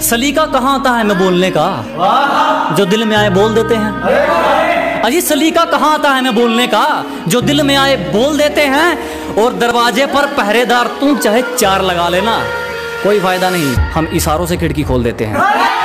सलीका कहाँ आता है मैं बोलने का? जो दिल में आए बोल देते हैं। अजी सलीका कहाँ आता है मैं बोलने का? जो दिल में आए बोल देते हैं और दरवाजे पर पहरेदार तुम चाहे चार लगा लेना। कोई फ़ायदा नहीं, हम इशारों से खिड़की खोल देते हैं।